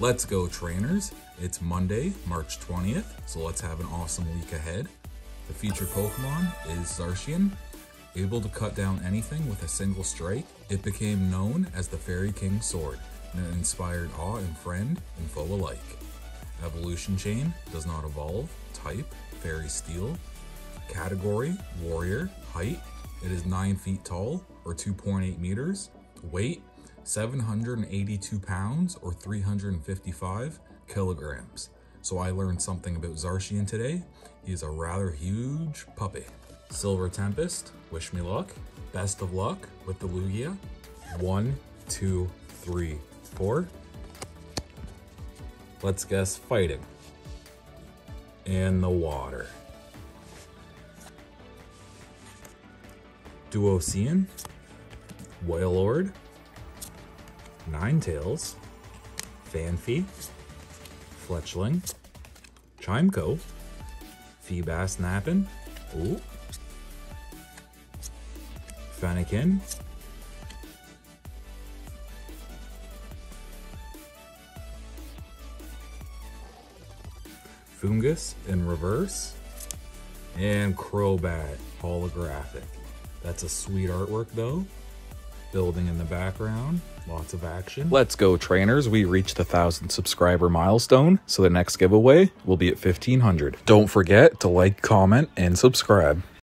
Let's go, trainers. It's Monday, March 20th, so let's have an awesome week ahead. The featured Pokemon is Zacian. Able to cut down anything with a single strike, it became known as the Fairy King Sword, and it inspired awe and friend and foe alike. Evolution chain does not evolve. Type Fairy Steel. Category Warrior. Height it is 9 feet tall or 2.8 meters. Weight 782 pounds or 355 kilograms. So I learned something about Zacian today. He's a rather huge puppy. Silver Tempest, wish me luck. Best of luck with the Lugia. One, two, three, four. Let's guess fighting. In the water. Duocean, Wailord, Ninetales, Phanpy, Fletchling, Chimecho, Feebas Nappin, Ooh, Fennekin, Foongus in reverse, and Crobat holographic. That's a sweet artwork though. Building in the background, lots of action. Let's go trainers, we reached the 1000 subscriber milestone, so the next giveaway will be at 1500. Don't forget to like, comment, and subscribe.